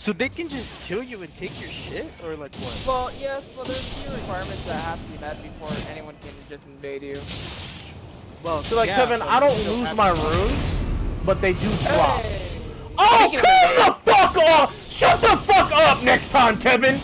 So they can just kill you and take your shit, or like what? Well, yes, but there's a few requirements that have to be met before anyone can just invade you. Well, So like yeah, Kevin, I don't lose my runes, but they do drop. Hey! Oh, come the fuck off! Shut the fuck up next time, Kevin.